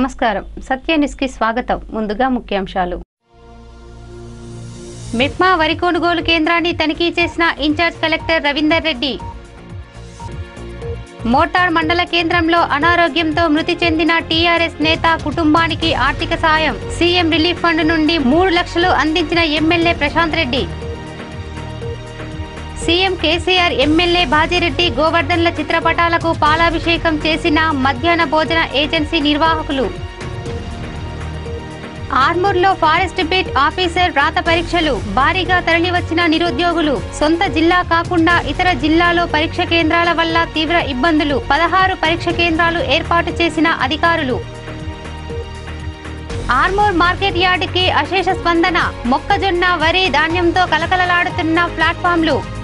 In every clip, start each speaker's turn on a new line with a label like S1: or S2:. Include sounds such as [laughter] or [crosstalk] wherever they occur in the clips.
S1: నమస్కారం. సత్య న్యూస్కి స్వాగతం. ముందుగా ముఖ్యాంశాలు. మిప్మా వరి కొనుగోలు కేంద్రాన్ని తనిఖీ చేసిన ఇన్ఛార్జ్ కలెక్టర్ రవీందర్ రెడ్డి. మోటార్ మండల కేంద్రంలో అనారోగ్యంతో మృతి చెందిన టీఆర్ఎస్ నేత కుటుంబానికి ఆర్థిక సాయం. సీఎం రిలీఫ్ ఫండ్ నుండి మూడు లక్షలు అందించిన MLA Prashanth Reddy. CM KCR MLA Bajireddy గోవర్ధన్ల చిత్రపటాలకు పాలాభిషేకం చేసిన మధ్యాహ్న భోజన ఏజెన్సీ నిర్వాహకులు. ఆర్మూర్లో ఫారెస్ట్ బీట్ ఆఫీసర్ రాత పరీక్షలు. భారీగా తరలివచ్చిన నిరుద్యోగులు. సొంత జిల్లా కాకుండా ఇతర జిల్లాలో పరీక్ష కేంద్రాల వల్ల తీవ్ర ఇబ్బందులు. పదహారు పరీక్ష కేంద్రాలు ఏర్పాటు చేసిన అధికారులు. ఆర్మూర్ మార్కెట్ యార్డుకి అశేష స్పందన. మొక్కజొన్న వరి ధాన్యంతో కలకలలాడుతున్న ప్లాట్ఫామ్లు.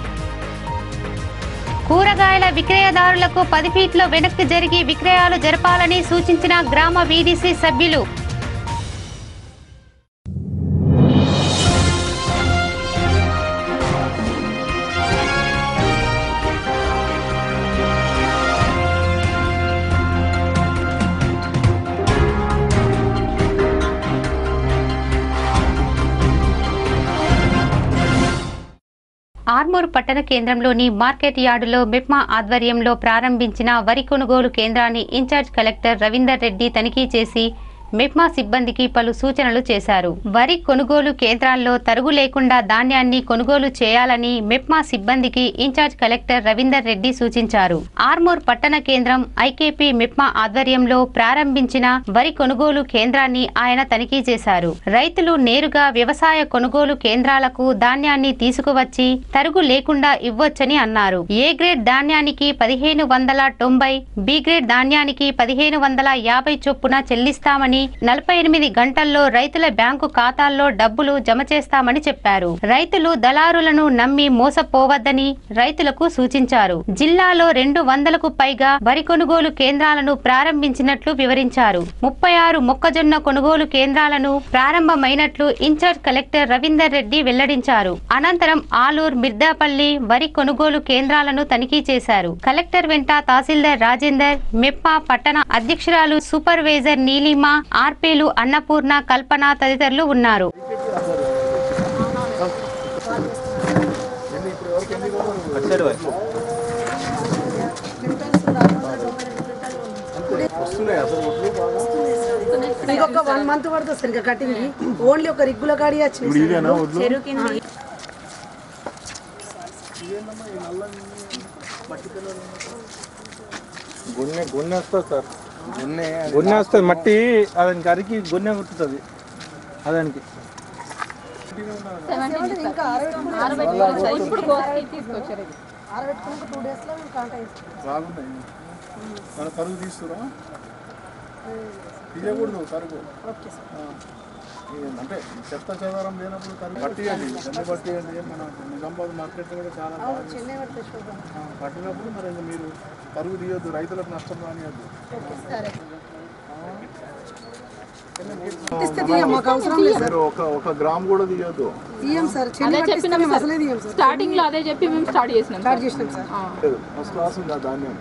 S1: కూరగాయల విక్రయదారులకు పది ఫీట్లో వెనక్కి జరిగి విక్రయాలు జరపాలని సూచించిన గ్రామ వీడీసీ సభ్యులు. ఆర్మూర్ పట్టణ కేంద్రంలోని మార్కెట్ యార్డులో బిప్మా ఆధ్వర్యంలో ప్రారంభించిన వరి కొనుగోలు కేంద్రాన్ని ఇన్ఛార్జ్ కలెక్టర్ రవీందర్ రెడ్డి తనిఖీ చేసి మెప్మా సిబ్బందికి పలు సూచనలు చేశారు. వరి కొనుగోలు కేంద్రాల్లో తరుగు లేకుండా ధాన్యాన్ని కొనుగోలు చేయాలని మెప్మా సిబ్బందికి ఇన్ఛార్జ్ కలెక్టర్ రవీందర్ రెడ్డి సూచించారు. ఆర్మూర్ పట్టణ కేంద్రం ఐకేపీ మెప్మా ఆధ్వర్యంలో ప్రారంభించిన వరి కొనుగోలు కేంద్రాన్ని ఆయన తనిఖీ చేశారు. రైతులు నేరుగా వ్యవసాయ కొనుగోలు కేంద్రాలకు ధాన్యాన్ని తీసుకువచ్చి తరుగు లేకుండా ఇవ్వొచ్చని అన్నారు. ఏ గ్రేడ్ ధాన్యానికి పదిహేను వందల తొంభై బి గ్రేడ్ ధాన్యానికి పదిహేను వందల యాభై చొప్పున చెల్లిస్తామని నలభై ఎనిమిది గంటల్లో రైతుల బ్యాంకు ఖాతాల్లో డబ్బులు జమ చేస్తామని చెప్పారు. రైతులు దళారులను నమ్మి మోసపోవద్దని రైతులకు సూచించారు. జిల్లాలో రెండు వందలకు పైగా వరి కొనుగోలు కేంద్రాలను ప్రారంభించినట్లు వివరించారు. ముప్పై ఆరు మొక్కజొన్న కొనుగోలు కేంద్రాలను ప్రారంభమైనట్లు ఇన్ఛార్జ్ కలెక్టర్ రవీందర్ రెడ్డి వెల్లడించారు. అనంతరం ఆలూర్ మిర్దాపల్లి వరి కొనుగోలు కేంద్రాలను తనిఖీ చేశారు. కలెక్టర్ వెంట తహసీల్దార్ రాజేందర్ మెప్ప పట్టణ అధ్యక్షురాలు సూపర్వైజర్ నీలిమ ఆర్పీలు అన్నపూర్ణ కల్పన తదితరులు ఉన్నారు.
S2: ఇంకొక వన్ మంత్ పడుతుంది సార్ ఇంకా కటింగ్ ఓన్లీ ఒక రిగ్గుల గాడి వచ్చింది సార్.
S3: గున్నె గున్నె వస్తుంది సార్. గున్నె గున్నె వస్తుంది మట్టి అదానికి అరికి గున్నె కుట్టుతుంది అదానికి.
S4: కరువు తీస్తురా తీయకూడదు కరువు అంటే చెత్త చెదారం లేనప్పుడు పట్టియండి అన్ని పట్టియండి. మన నిజామాబాద్ మార్కెట్ కూడా చాలా పట్టినప్పుడు మరి మీరు కరువు తీయొద్దు రైతులకు నష్టం రానియద్దు. మీరు ఒక ఒక గ్రామ్ కూడా తీయొద్దు.
S5: స్టార్టింగ్లో అదే చెప్పి మేము స్టార్ట్ చేసినాం
S2: స్టార్ట్ చేసినాం సార్.
S4: లేదు ఫస్ట్ క్లాస్ ఉంది ధాన్యం.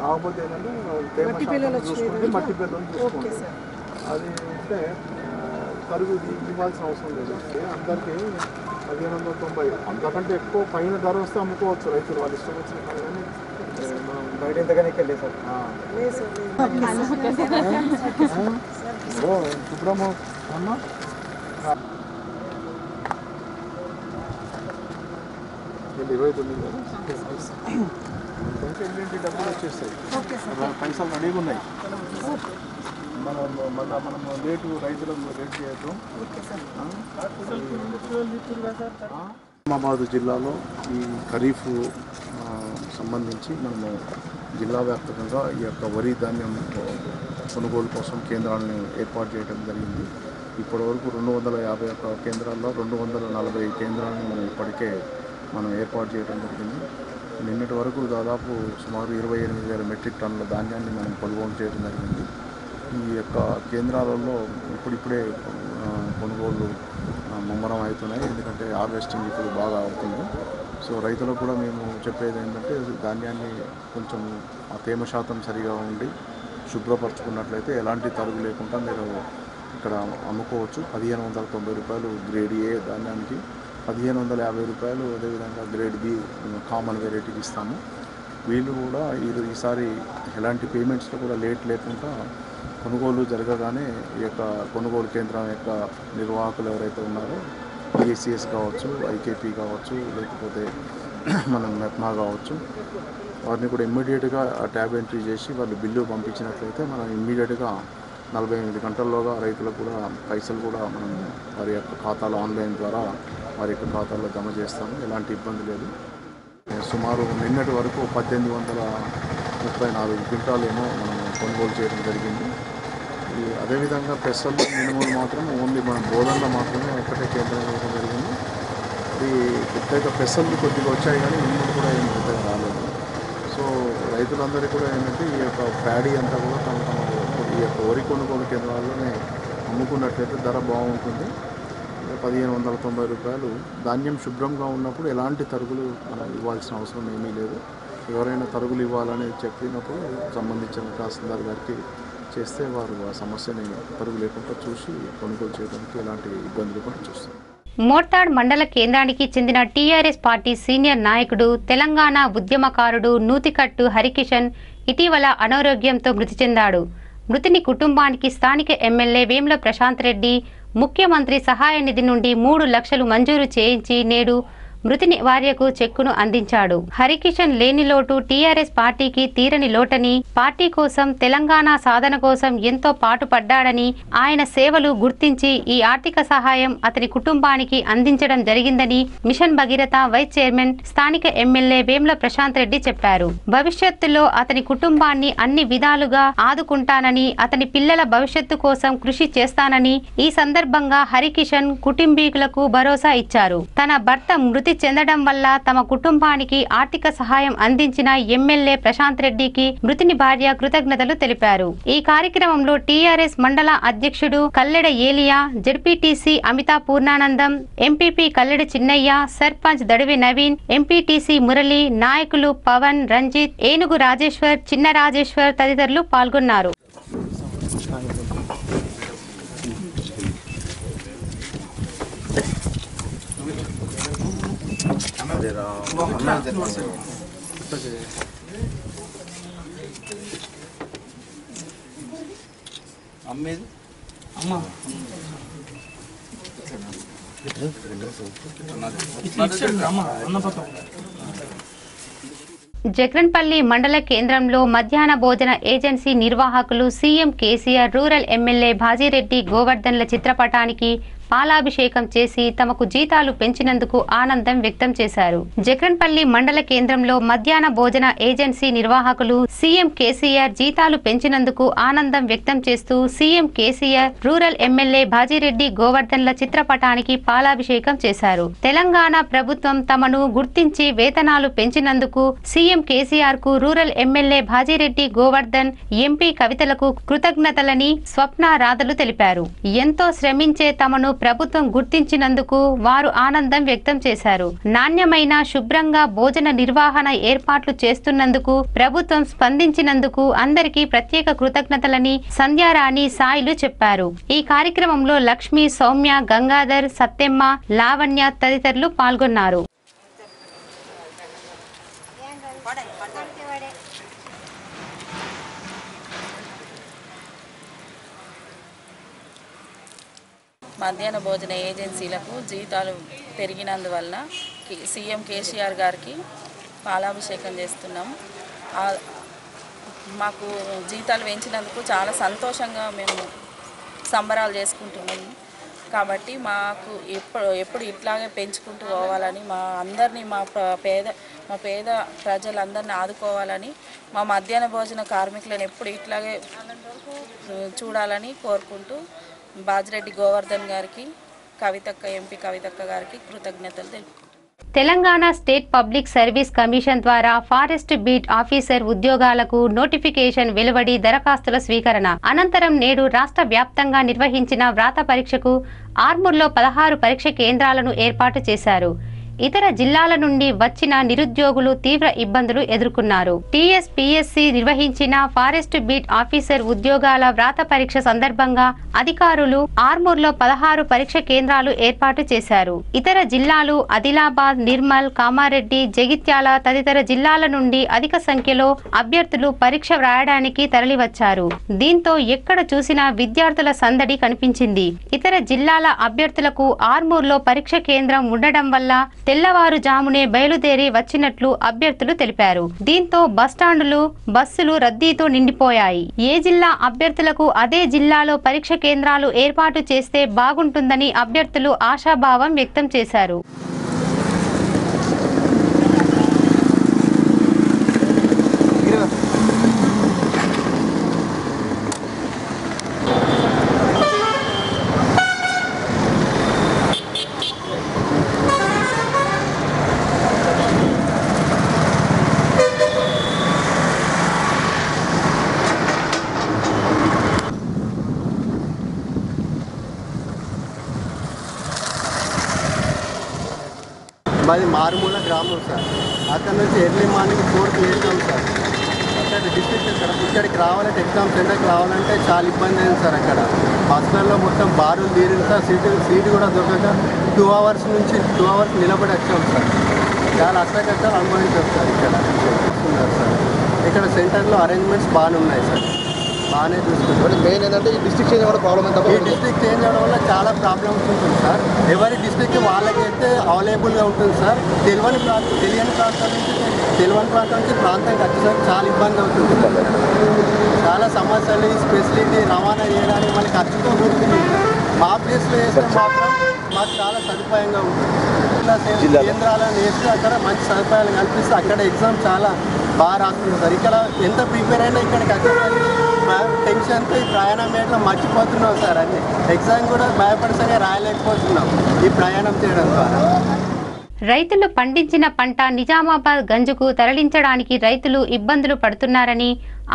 S4: కాకపోతే ఏంటంటే తేమ శాతం చూసుకుంటే మట్టి పిల్లలు చూసుకోండి అది అంటే కరువు ఇవ్వాల్సిన అవసరం లేదు. అందరికీ పదిహేను వందల తొంభై అంతకంటే ఎక్కువ పైన ధర వస్తే అమ్ముకోవచ్చు రైతులు. వాళ్ళు ఇష్టం వచ్చిన కానీ, మనం బయట ఎంతగానే వెళ్ళలేదు సార్. శుభ్రము. అమ్మ? ఏంటి, ఇరవై తొమ్మిది డబ్బులు వచ్చేస్తాయి? పైసలు రెడీగా ఉన్నాయి. మనం మళ్ళీ మనం రేటు రైతులకు రేట్ చేయొద్దు. నిజామాబాద్ జిల్లాలో ఈ ఖరీఫ్ ఆ, సంబంధించి మనము జిల్లా వ్యాప్తంగా ఈ యొక్క వరి ధాన్యం కొనుగోలు కోసం కేంద్రాలను ఏర్పాటు చేయడం జరిగింది. ఇప్పటివరకు రెండు వందల యాభై ఒక్క కేంద్రాల్లో రెండు వందల నలభై కేంద్రాలను మనం ఇప్పటికే మనం ఏర్పాటు చేయడం జరిగింది. నిన్నటి వరకు దాదాపు సుమారు ఇరవై ఎనిమిది వేల మెట్రిక్ టన్నుల ధాన్యాన్ని మనం కొనుగోలు చేయడం జరిగింది. ఈ యొక్క కేంద్రాలలో ఇప్పుడిప్పుడే కొనుగోళ్ళు ముమ్మరం అవుతున్నాయి. ఎందుకంటే హార్వెస్టింగ్ ఇప్పుడు బాగా అవుతుంది. సో రైతులకు కూడా మేము చెప్పేది ఏంటంటే ధాన్యాన్ని కొంచెం ఆ తేమ శాతం సరిగా ఉండి శుభ్రపరచుకున్నట్లయితే ఎలాంటి తరుగు లేకుండా మీరు ఇక్కడ అమ్ముకోవచ్చు. పదిహేను వందల తొంభై రూపాయలు గ్రేడ్ ఏ ధాన్యానికి పదిహేను వందల యాభై రూపాయలు అదేవిధంగా గ్రేడ్ బి కామన్ వెరైటీకి ఇస్తాము. వీళ్ళు కూడా ఈ ఈసారి ఎలాంటి పేమెంట్స్లో కూడా లేట్ లేకుండా కొనుగోలు జరగగానే ఈ యొక్క కొనుగోలు కేంద్రం యొక్క నిర్వాహకులు ఎవరైతే ఉన్నారో ఈఎస్సిఎస్ కావచ్చు ఐకేపీ కావచ్చు లేకపోతే [clears throat] మనం మెప్మా కావచ్చు వారిని కూడా ఇమ్మీడియట్గా ట్యాబ్ ఎంట్రీ చేసి వాళ్ళు బిల్లు పంపించినట్లయితే మనం ఇమ్మీడియట్గా నలభై ఎనిమిది గంటల్లోగా రైతులకు కూడా పైసలు కూడా మనం వారి యొక్క ఖాతాలో ఆన్లైన్ ద్వారా వారి యొక్క ఖాతాలో జమ చేస్తాము. ఎలాంటి ఇబ్బంది లేదు. సుమారు నిన్నటి వరకు పద్దెనిమిది వందల ముప్పై నాలుగు క్వింటాలేమో మనం కొనుగోలు చేయడం జరిగింది. అదేవిధంగా పెసలు మినుములు మాత్రం ఓన్లీ మన బోధనలో మాత్రమే ఒక్కటే కేంద్రం జరిగింది. అది పెద్దగా పెసలు కొద్దిగా వచ్చాయి కానీ మినుములు కూడా ఏం పెద్దగా రాలేదు. సో రైతులందరికీ కూడా ఏంటంటే ఈ యొక్క ప్యాడీ అంతా కూడా తమ తమ ఈ యొక్క వరి కొనుగోలు కేంద్రాల్లోనే అమ్ముకున్నట్లయితే ధర బాగుంటుంది. పదిహేను వందల తొంభై రూపాయలు ధాన్యం శుభ్రంగా ఉన్నప్పుడు ఎలాంటి తరుగులు మనం ఇవ్వాల్సిన అవసరం ఏమీ లేదు. ఎవరైనా తరుగులు ఇవ్వాలని చెప్పినప్పుడు సంబంధించిన తహసీల్దార్ గారికి చేస్తే వారు ఆ సమస్యని పరుగు లేకుండా చూసి కొనుగోలు చేయడానికి ఎలాంటి ఇబ్బంది లేకుండా చూస్తారు.
S1: మోర్తాడ్ మండల కేంద్రానికి చెందిన టీఆర్ఎస్ పార్టీ సీనియర్ నాయకుడు తెలంగాణ ఉద్యమకారుడు నూతికట్టు హరికిషన్ ఇటీవల అనారోగ్యంతో మృతి చెందాడు. మృతిని కుటుంబానికి స్థానిక ఎమ్మెల్యే వేముల ప్రశాంత్ రెడ్డి ముఖ్యమంత్రి సహాయ నిధి నుండి మూడు లక్షలు మంజూరు చేయించి నేడు మృతి నివార్యకు చెక్కును అందించాడు. హరికిషన్ లేని లోటు టీఆర్ఎస్ పార్టీకి తీరని లోటని పార్టీ కోసం తెలంగాణ సాధన కోసం ఎంతో పాటుపడ్డాడని ఆయన సేవలు గుర్తించి ఈ ఆర్థిక సహాయం అతని కుటుంబానికి అందించడం జరిగిందని మిషన్ భగీరథ వైస్ చైర్మన్ స్థానిక ఎమ్మెల్యే వేముల ప్రశాంత్ రెడ్డి చెప్పారు. భవిష్యత్తులో అతని కుటుంబాన్ని అన్ని విధాలుగా ఆదుకుంటానని అతని పిల్లల భవిష్యత్తు కోసం కృషి చేస్తానని ఈ సందర్భంగా హరికిషన్ కుటుంబీకులకు భరోసా ఇచ్చారు. తన భర్త మృతి చెందడం వల్ల తమ కుటుంబానికి ఆర్థిక సహాయం అందించిన ఎమ్మెల్యే ప్రశాంత్ రెడ్డికి మృతిని భార్య కృతజ్ఞతలు తెలిపారు. ఈ కార్యక్రమంలో టీఆర్ఎస్ మండల అధ్యక్షుడు Kalleda Eliah ZPTC Amitha Purnanandam MPP Kalleda Chinnaiah sarpanch Dadivi Naveen MPTC Murali నాయకులు పవన్ రంజిత్ ఏనుగు రాజేశ్వర్ చిన్న రాజేశ్వర్ తదితరులు పాల్గొన్నారు.
S3: అమ్మేది
S1: జగ్రన్పల్లి మండల కేంద్రంలో మధ్యాహ్న భోజన ఏజెన్సీ నిర్వాహకులు CM KCR rural MLA Bajireddy గోవర్ధన్ల చిత్రపటానికి పాలాభిషేకం చేసి తమకు జీతాలు పెంచినందుకు ఆనందం వ్యక్తం చేశారు. జగన్పల్లి మండల కేంద్రంలో మధ్యాహ్న భోజన ఏజెన్సీ నిర్వాహకులు సీఎం కేసీఆర్ జీతాలు పెంచినందుకు ఆనందం వ్యక్తం చేస్తూ CM KCR rural MLA Bajireddy గోవర్ధన్ల చిత్రపటానికి పాలాభిషేకం చేశారు. తెలంగాణ ప్రభుత్వం తమను గుర్తించి వేతనాలు పెంచినందుకు సీఎం కేసీఆర్కు rural MLA Bajireddy Govardhan MP కవితలకు కృతజ్ఞతలని స్వప్న రాధలు తెలిపారు. ఎంతో శ్రమించే తమను ప్రభుత్వం గుర్తించినందుకు వారు ఆనందం వ్యక్తం చేశారు. నాణ్యమైన శుభ్రంగా భోజన నిర్వహణ ఏర్పాట్లు చేస్తున్నందుకు ప్రభుత్వం స్పందించినందుకు అందరికీ ప్రత్యేక కృతజ్ఞతలని సంధ్యారాణి సాయిలు చెప్పారు. ఈ కార్యక్రమంలో లక్ష్మి సౌమ్య గంగాధర్ సత్యమ్మ లావణ్య తదితరులు పాల్గొన్నారు.
S6: మధ్యాహ్న భోజన ఏజెన్సీలకు జీతాలు పెరిగినందువలన సీఎం కేసీఆర్ గారికి పాలాభిషేకం చేస్తున్నాం. మాకు జీతాలు పెంచినందుకు చాలా సంతోషంగా మేము సంబరాలు చేసుకుంటున్నాము కాబట్టి మాకు ఎప్పుడు ఎప్పుడు ఇట్లాగే పెంచుకుంటూ పోవాలని మా అందరినీ మా పేద మా పేద ప్రజలందరినీ ఆదుకోవాలని మా మధ్యాహ్న భోజన కార్మికులను ఎప్పుడు ఇట్లాగే చూడాలని కోరుకుంటూ బాజిరెడ్డి గోవర్ధన్ గారికి కవితక్క ఎంపీ కవితక్క గారికి కృతజ్ఞతలు తెలుపుకుంటున్నాను
S1: Telangana state public service commission ద్వారా ఫారెస్ట్ బీట్ ఆఫీసర్ ఉద్యోగాలకు నోటిఫికేషన్ వెలువడి దరఖాస్తుల స్వీకరణ. అనంతరం నేడు రాష్ట్ర వ్యాప్తంగా నిర్వహించిన వ్రాత పరీక్షకు ఆర్మూర్లో పదహారు పరీక్ష కేంద్రాలను ఏర్పాటు చేశారు. ఇతర జిల్లాల నుండి వచ్చిన నిరుద్యోగులు తీవ్ర ఇబ్బందులు ఎదుర్కొన్నారు. టీఎస్పీఎస్సీ నిర్వహించిన ఫారెస్ట్ బీట్ ఆఫీసర్ ఉద్యోగాల వ్రాత పరీక్ష సందర్భంగా అధికారులు ఆర్మూర్లో పదహారు పరీక్ష కేంద్రాలు ఏర్పాటు చేశారు. ఇతర జిల్లాలు ఆదిలాబాద్ నిర్మల్ కామారెడ్డి జగిత్యాల తదితర జిల్లాల నుండి అధిక సంఖ్యలో అభ్యర్థులు పరీక్ష వ్రాయడానికి తరలివచ్చారు. దీంతో ఎక్కడ చూసినా విద్యార్థుల సందడి కనిపించింది. ఇతర జిల్లాల అభ్యర్థులకు ఆర్మూర్లో పరీక్ష కేంద్రం ఉండడం వల్ల తెల్లవారుజామునే బయలుదేరి వచ్చినట్లు అభ్యర్థులు తెలిపారు. దీంతో బస్టాండులు బస్సులు రద్దీతో నిండిపోయాయి. ఏ జిల్లా అభ్యర్థులకు అదే జిల్లాలో పరీక్ష కేంద్రాలు ఏర్పాటు చేస్తే బాగుంటుందని అభ్యర్థులు ఆశాభావం వ్యక్తం చేశారు.
S7: మాది మారుమూల గ్రామం సార్. అక్కడ నుంచి ఎర్లీ మార్నింగ్ ఫోర్కి లేచాం సార్. అక్కడ డిస్ట్రిక్ట్ ఇక్కడ ఇక్కడికి రావాలంటే ఎగ్జామ్ సెంటర్కి రావాలంటే చాలా ఇబ్బంది అయింది సార్ అక్కడ. బస్సులలో మొత్తం బారులు తీరింది సార్. సీటు సీటు కూడా దొరకక టూ అవర్స్ నుంచి టూ అవర్స్ నిలబడి వచ్చాం సార్. చాలా అష్టకష్టాలు అనుభవించాం సార్ ఇక్కడ. సార్ ఇక్కడ సెంటర్లో అరేంజ్మెంట్స్ బాగానే ఉన్నాయి సార్. బాగానే చూసుకుంటారు.
S4: మెయిన్ ఏంటంటే ఈ డిస్ట్రిక్ట్ చేంజ్ కూడా ప్రాబ్లం ఎంత
S7: ఈ డిస్ట్రిక్ట్ చేంజ్ అవ్వడం వల్ల చాలా ప్రాబ్లమ్స్ ఉంటుంది సార్. ఎవరి డిస్ట్రిక్ట్ వాళ్ళకైతే అవైలబుల్గా ఉంటుంది సార్. తెలియని ప్రాంతం తెలియని ప్రాంతం నుంచి తెలియని ప్రాంతం నుంచి ప్రాంతానికి వచ్చేసరికి చాలా ఇబ్బంది అవుతుంది. చాలా సమస్యలు ఈ ఫెసిలిటీ రవాణా చేయడానికి మనకి ఖర్చుతో కూడుకుంది మా ప్లేస్లో వేస్తే మాత్రం మాకు చాలా సదుపాయంగా ఉంటుంది. కేంద్రాలను వేస్తే అక్కడ మంచి సదుపాయాలు కల్పిస్తే అక్కడ ఎగ్జామ్ చాలా బాగా రాస్తుంది సార్. ఇక్కడ ఎంత ప్రిపేర్ అయినా ఇక్కడికి వచ్చేసరికి టెన్షన్తో ఈ ప్రయాణం చేయడం మర్చిపోతున్నాం సార్ అన్ని ఎగ్జామ్ కూడా భయపడి రాయలేకపోతున్నాం ఈ ప్రయాణం చేయడం ద్వారా.
S1: రైతులు పండించిన పంట నిజామాబాద్ గంజుకు తరలించడానికి రైతులు ఇబ్బందులు పడుతున్నారని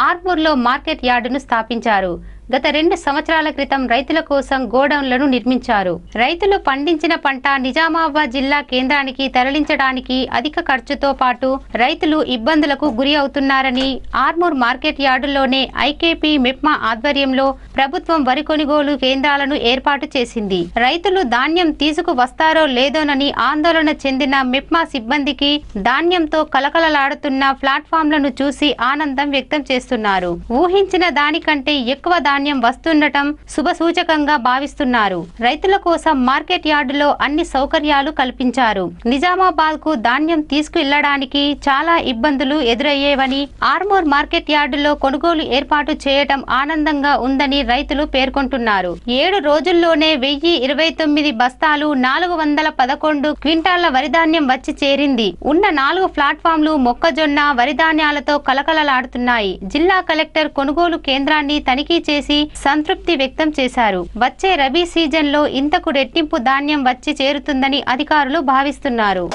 S1: ఆర్మూర్లో మార్కెట్ యార్డును స్థాపించారు. గత రెండు సంవత్సరాల క్రితం రైతుల కోసం గోడౌన్లను నిర్మించారు. రైతులు పండించిన పంట నిజామాబాద్ జిల్లా కేంద్రానికి తరలించడానికి అధిక ఖర్చుతో పాటు రైతులు ఇబ్బందులకు గురి అవుతున్నారని ఆర్మూర్ మార్కెట్ యార్డులోనే ఐకేపీ మెప్మా ఆధ్వర్యంలో ప్రభుత్వం వరి కొనుగోలు కేంద్రాలను ఏర్పాటు చేసింది. రైతులు ధాన్యం తీసుకు వస్తారో లేదోనని ఆందోళన చెందిన మెప్మా సిబ్బందికి ధాన్యంతో కలకలలాడుతున్న ప్లాట్ఫామ్లను చూసి ఆనందం వ్యక్తం చేస్తున్నారు. ఊహించిన దానికంటే ఎక్కువ ధాన్యం వస్తుండటం శుభ సూచకంగా భావిస్తున్నారు. రైతుల కోసం మార్కెట్ యార్డులో అన్ని సౌకర్యాలు కల్పించారు. నిజామాబాద్కు ధాన్యం తీసుకువెళ్ళడానికి చాలా ఇబ్బందులు ఎదురయ్యేవని ఆర్మోర్ మార్కెట్ యార్డులో కొనుగోలు ఏర్పాటు చేయటం ఆనందంగా ఉందని రైతులు పేర్కొంటున్నారు. ఏడు రోజుల్లోనే వెయ్యి ఇరవై తొమ్మిది బస్తాలు నాలుగు వందల పదకొండు క్వింటాళ్ళ వరిధాన్యం వచ్చి చేరింది. ఉన్న నాలుగు ప్లాట్ఫామ్లు మొక్కజొన్న వరిధాన్యాలతో కలకలలాడుతున్నాయి జిల్లా కలెక్టర్ కొనుగోలు కేంద్రాన్ని తనిఖీ చేసి సంతృప్తి వ్యక్తం చేశారు. వచ్చే రబీ సీజన్లో ఇంతకు రెట్టింపు ధాన్యం వచ్చి చేరుతుందని అధికారులు భావిస్తున్నారు.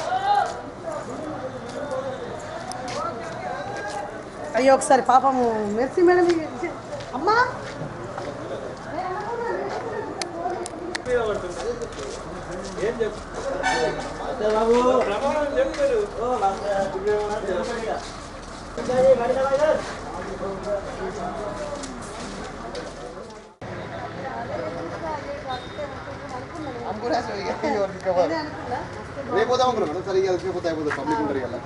S2: అయ్యో ఒకసారి పాపము మెర్సీ మేడం
S4: రేపు పోదాం అనుకున్నాం మేడం సరే రేపు పోతే అయిపోతుంది పబ్లిక్ ఉంటారు కదా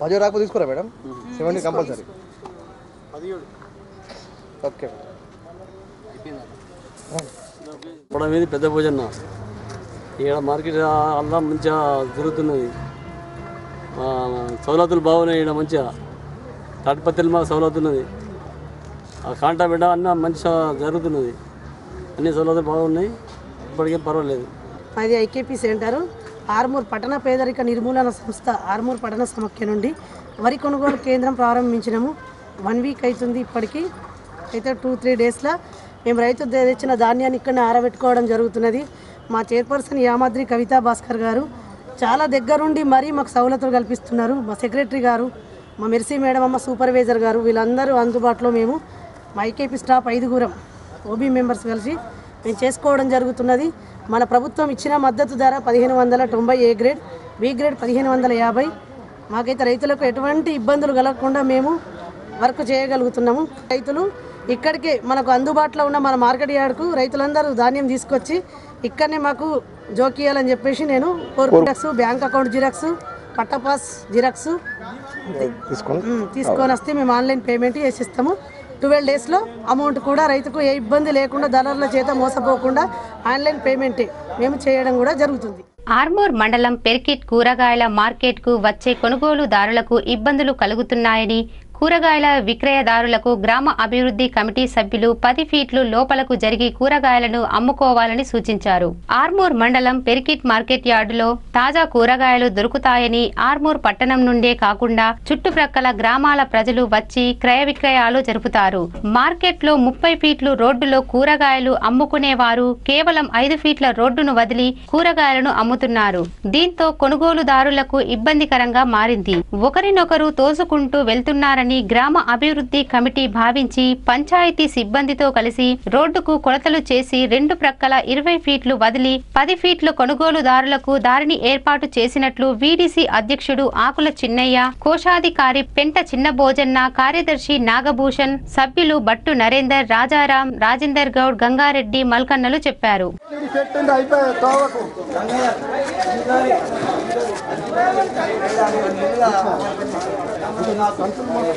S4: పదో రాకపోతే తీసుకురా మేడం. Seventy compulsory. ఓకే.
S8: ఇప్పుడు మీద పెద్ద భోజన. ఇక్కడ మార్కెట్ అల్లా మంచిగా జరుగుతున్నది ఆ, సౌలతులు బాగున్నాయి ఇక్కడ మంచిగా. తాటిపత్రిలు మాకు సౌలత్ ఉన్నది ఆ కాంటా బిడ్డ అన్న మంచిగా జరుగుతున్నది. అన్ని సౌలతులు బాగున్నాయి. ఇప్పటికేం పర్వాలేదు.
S2: అది ఐకేపీ సెంటర్. ఆర్మూర్ పట్టణ పేదరిక నిర్మూలన సంస్థ ఆర్మూర్ పట్టణ సమాఖ్య నుండి వరి కొనుగోలు కేంద్రం ప్రారంభించినాము. వన్ వీక్ అవుతుంది ఇప్పటికీ. అయితే టూ త్రీ డేస్లో మేము రైతు తెచ్చిన ధాన్యాన్ని ఇక్కడనే ఆరబెట్టుకోవడం జరుగుతున్నది. మా చైర్పర్సన్ యామాద్రి కవితా భాస్కర్ గారు చాలా దగ్గరుండి మరీ మాకు సౌలతులు కల్పిస్తున్నారు. మా సెక్రటరీ గారు మా మెర్సీ మేడం అమ్మ సూపర్వైజర్ గారు వీళ్ళందరూ అందుబాటులో మేము మా ఐకేపీ స్టాఫ్ ఐదుగురం ఓబీ మెంబర్స్ కలిసి మేము చేసుకోవడం జరుగుతున్నది. మన ప్రభుత్వం ఇచ్చిన మద్దతు ధర పదిహేను వందల తొంభై ఏ గ్రేడ్ బి గ్రేడ్ పదిహేను వందల యాభై. మాకైతే రైతులకు ఎటువంటి ఇబ్బందులు కలగకుండా మేము వర్క్ చేయగలుగుతున్నాము. రైతులు ఇక్కడికే మనకు అందుబాటులో ఉన్న మన మార్కెట్ యార్డ్కు రైతులందరూ ధాన్యం తీసుకొచ్చి ఇక్కడనే మాకు జోకియాలని చెప్పేసి నేను జిరాక్స్ బ్యాంక్ అకౌంట్ జిరాక్స్ పట్టపాస్ జిరాక్స్ తీసుకొని వస్తే మేము ఆన్లైన్ పేమెంట్ చేసిస్తాము. ట్వెల్వ్ డేస్లో అమౌంట్ కూడా రైతుకు ఏ ఇబ్బంది లేకుండా దళారుల చేత మోసపోకుండా ఆన్లైన్ పేమెంటే మేము చేయడం కూడా జరుగుతుంది.
S1: ఆర్మూర్ మండలం పెర్కిట్ కూరగాయల మార్కెట్కు వచ్చే కొనుగోలుదారులకు ఇబ్బందులు కలుగుతున్నాయని కూరగాయల విక్రయదారులకు గ్రామ అభివృద్ధి కమిటీ సభ్యులు పది ఫీట్లు లోపలకు జరిగి కూరగాయలను అమ్ముకోవాలని సూచించారు. ఆర్మూర్ మండలం పెరికిట్ మార్కెట్ యార్డులో తాజా కూరగాయలు దొరుకుతాయని ఆర్మూర్ పట్టణం నుండే కాకుండా చుట్టుప్రక్కల గ్రామాల ప్రజలు వచ్చి క్రయ విక్రయాలు జరుపుతారు. మార్కెట్లో ముప్పై ఫీట్లు రోడ్డులో కూరగాయలు అమ్ముకునేవారు కేవలం ఐదు ఫీట్ల రోడ్డును వదిలి కూరగాయలను అమ్ముతున్నారు. దీంతో కొనుగోలుదారులకు ఇబ్బందికరంగా మారింది. ఒకరినొకరు తోసుకుంటూ వెళ్తున్నారని గ్రామ అభివృద్ధి కమిటీ భావించి పంచాయతీ సిబ్బందితో కలిసి రోడ్డుకు కొలతలు చేసి రెండు ప్రక్కల ఇరవై ఫీట్లు వదిలి పది ఫీట్లు కొనుగోలుదారులకు దారిని ఏర్పాటు చేసినట్లు వీడీసీ అధ్యక్షుడు ఆకుల చిన్నయ్య కోశాధికారి పెంట చిన్నభోజన్న కార్యదర్శి నాగభూషణ్ సభ్యులు బట్టు నరేందర్ రాజారాం రాజేందర్ గౌడ్ గంగారెడ్డి మల్కన్నలు చెప్పారు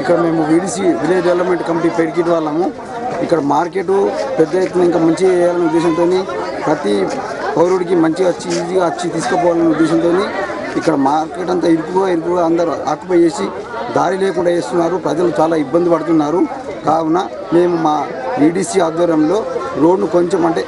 S9: ఇక్కడ మేము వీడిసి విలేజ్ డెవలప్మెంట్ కమిటీ పెరిగిన వాళ్ళము. ఇక్కడ మార్కెట్ పెద్ద ఎత్తున ఇంకా మంచిగా చేయాలనే ఉద్దేశంతో ప్రతి పౌరుడికి మంచిగా వచ్చి ఈజీగా వచ్చి తీసుకుపోవాలనే ఉద్దేశంతో ఇక్కడ మార్కెట్ అంతా ఇరుకుగా ఇరుకుగా అందరూ ఆక్యుపై చేసి దారి లేకుండా చేస్తున్నారు. ప్రజలు చాలా ఇబ్బంది పడుతున్నారు. కావున మేము మా ఈడీసీ ఆధ్వర్యంలో రోడ్ను కొంచెం అంటే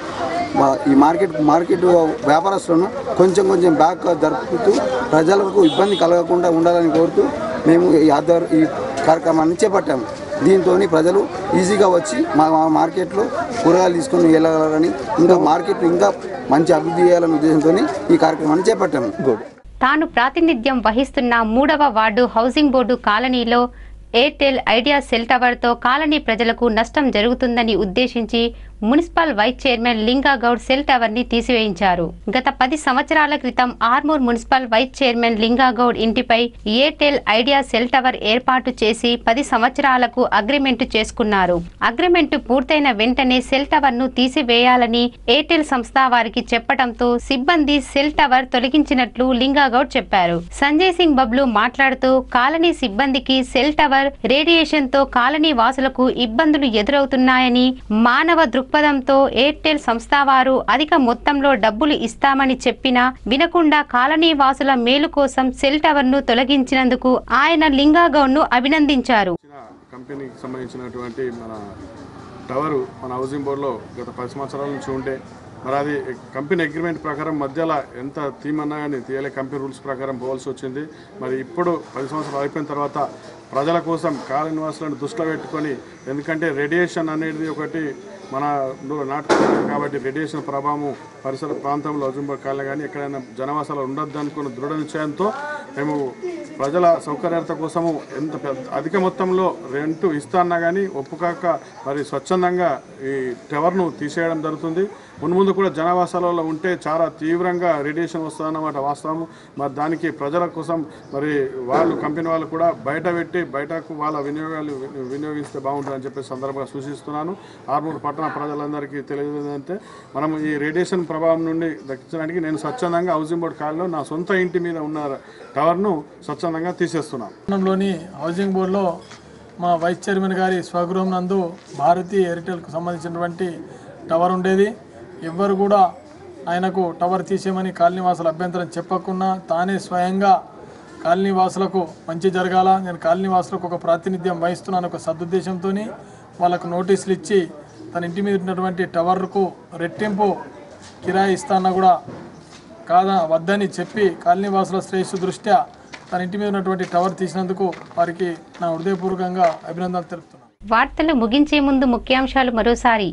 S9: ఈ మార్కెట్ మార్కెట్ వ్యాపారస్తులను కొంచెం కొంచెం బ్యాక్ జరుపుతూ ప్రజలకు ఇబ్బంది కలగకుండా ఉండాలని కోరుతూ మేము ఈ ఆధ్వర్ ఈ కార్యక్రమాన్ని చేపట్టాము. దీంతో ప్రజలు ఈజీగా వచ్చి మా మా మార్కెట్లో కూరగాయలు తీసుకొని వెళ్ళగలరని ఇంకా మార్కెట్ ఇంకా మంచి అభివృద్ధి చేయాలనే ఉద్దేశంతో ఈ కార్యక్రమాన్ని చేపట్టాము.
S1: తాను ప్రాతినిధ్యం వహిస్తున్న మూడవ వార్డు హౌసింగ్ బోర్డు కాలనీలో ఎయిర్టెల్ ఐడియా సెల్ టవర్తో కాలనీ ప్రజలకు నష్టం జరుగుతుందని ఉద్దేశించి municipal vice chairman Lingagoud cell టవర్ని తీసివేయించారు. గత పది సంవత్సరాల క్రితం Armoor municipal vice chairman Lingagoud ఇంటిపై ఎయిర్టెల్ ఐడియా సెల్ టవర్ ఏర్పాటు చేసి పది సంవత్సరాలకు అగ్రిమెంట్ చేసుకున్నారు. అగ్రిమెంట్ పూర్తయిన వెంటనే సెల్ టవర్ను తీసివేయాలని ఎయిర్టెల్ సంస్థ వారికి చెప్పడంతో సిబ్బంది సెల్ టవర్ తొలగించినట్లు లింగాగౌడ్ చెప్పారు. సంజయ్ సింగ్ బబ్లు మాట్లాడుతూ కాలనీ సిబ్బందికి సెల్ టవర్ రేడియేషన్తో కాలనీ వాసులకు ఇబ్బందులు ఎదురవుతున్నాయని మానవ దృక్పథంతో ఎయిర్టెల్ సంస్థ వారు అధిక మొత్తంలో డబ్బులు ఇస్తామని చెప్పినా వినకుండా కాలనీ వాసుల మేలు కోసం సెల్ టవర్ను తొలగించినందుకు ఆయన లింగాగౌడ్ను అభినందించారు
S10: కంపెనీకి సంబంధించినటువంటి మన టవరు మన హౌసింగ్ బోర్డులో గత పది సంవత్సరాల నుంచి ఉంటే మరి అది కంపెనీ అగ్రిమెంట్ ప్రకారం మధ్యలో ఎంత తీమన్నా కానీ తీయలే. కంపెనీ రూల్స్ ప్రకారం పోవాల్సి వచ్చింది. మరి ఇప్పుడు పది సంవత్సరాలు అయిపోయిన తర్వాత ప్రజల కోసం కాల నివాసులను దృష్టిలో పెట్టుకొని ఎందుకంటే రేడియేషన్ అనేది ఒకటి మన నాటు కాబట్టి రేడియేషన్ ప్రభావం పరిసర ప్రాంతంలో అజుంబ కాలం కానీ ఎక్కడైనా జనవాసాలు ఉండొద్దు అనుకున్న దృఢ నిశ్చయంతో మేము ప్రజల సౌకర్యార్థ కోసము ఎంత పెద్ద అధిక మొత్తంలో రెంటు ఇస్తాన్నా కానీ ఒప్పుకాక మరి స్వచ్ఛందంగా ఈ టవర్ను తీసేయడం జరుగుతుంది. మున్ముందు కూడా జనావాసాలలో ఉంటే చాలా తీవ్రంగా రేడియేషన్ వస్తుందన్నమాట వాస్తవం మరి దానికి ప్రజల కోసం మరి వాళ్ళు కంపెనీ వాళ్ళు కూడా బయట పెట్టి బయటకు వాళ్ళ వినియోగాలు వినియోగిస్తే బాగుంటుందని చెప్పి సందర్భంగా సూచిస్తున్నాను. ఆర్మూరు పట్టణ ప్రజలందరికీ తెలియజేదంటే మనం ఈ రేడియేషన్ ప్రభావం నుండి దక్కించడానికి నేను స్వచ్ఛందంగా హౌసింగ్ బోర్డు కాలంలో నా సొంత ఇంటి మీద ఉన్న టవర్ను స్వచ్ఛందంగా తీసేస్తున్నాను
S11: పట్టణంలోని హౌసింగ్ బోర్డులో మా వైస్ చైర్మన్ గారి స్వగృహం నందు భారతీయ ఎయిర్టెల్కు సంబంధించినటువంటి టవర్ ఉండేది. ఎవ్వరు కూడా ఆయనకు టవర్ తీసేయమని కాలనీవాసులు అభ్యంతరం చెప్పకుండా తానే స్వయంగా కాలనీవాసులకు మంచి జరగాల. నేను కాలనీవాసులకు ఒక ప్రాతినిధ్యం వహిస్తున్నాను ఒక సదుద్దేశంతో వాళ్ళకు నోటీసులు ఇచ్చి తన ఇంటి మీద ఉన్నటువంటి టవర్కు రెట్టింపు కిరాయి ఇస్తానా కూడా కాదా వద్దని చెప్పి కాలనీవాసుల శ్రేయస్సు దృష్ట్యా తన ఇంటి మీద ఉన్నటువంటి టవర్ తీసినందుకు వారికి నా హృదయపూర్వకంగా అభినందనలు తెలుపుతున్నాను.
S1: వార్తలు ముగించే ముందు ముఖ్యాంశాలు మరోసారి.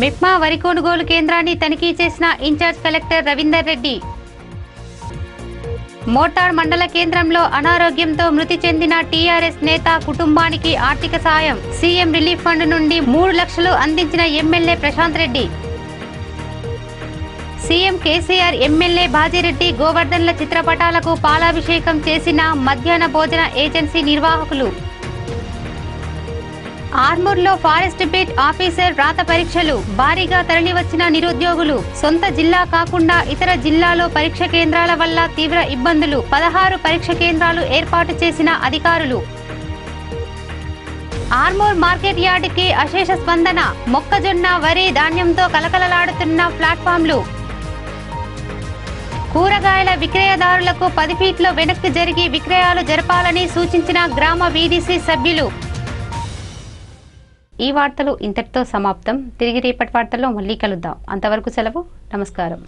S1: మిప్మా వరి కొనుగోలు కేంద్రాన్ని తనిఖీ చేసిన ఇన్ఛార్జ్ కలెక్టర్ రవీందర్ రెడ్డి. మోటార్ మండల కేంద్రంలో అనారోగ్యంతో మృతి చెందిన టీఆర్ఎస్ నేత కుటుంబానికి ఆర్థిక సాయం. సీఎం రిలీఫ్ ఫండ్ నుండి మూడు లక్షలు అందించిన MLA Prashanth Reddy. CM KCR MLA Bajireddy గోవర్ధన్ల చిత్రపటాలకు పాలాభిషేకం చేసిన మధ్యాహ్న భోజన ఏజెన్సీ నిర్వాహకులు. ఆర్మూర్లో ఫారెస్ట్ బీట్ ఆఫీసర్ రాత పరీక్షలు. భారీగా తరలివచ్చిన నిరుద్యోగులు. సొంత జిల్లా కాకుండా ఇతర జిల్లాలో పరీక్ష కేంద్రాల వల్ల తీవ్ర ఇబ్బందులు. పదహారు పరీక్ష కేంద్రాలు ఏర్పాటు చేసిన అధికారులు. ఆర్మూర్ మార్కెట్ యార్డుకి అశేష స్పందన. మొక్కజొన్న వరి ధాన్యంతో కలకలలాడుతున్న ప్లాట్ఫామ్లు. కూరగాయల విక్రయదారులకు పది ఫీట్ల వెనక్కి జరిగి విక్రయాలు జరపాలని సూచించిన గ్రామ వీడీసీ సభ్యులు. ఈ వార్తలు ఇంతటితో సమాప్తం. తిరిగి రేపటి వార్తల్లో మళ్ళీ కలుద్దాం. అంతవరకు సెలవు. నమస్కారం.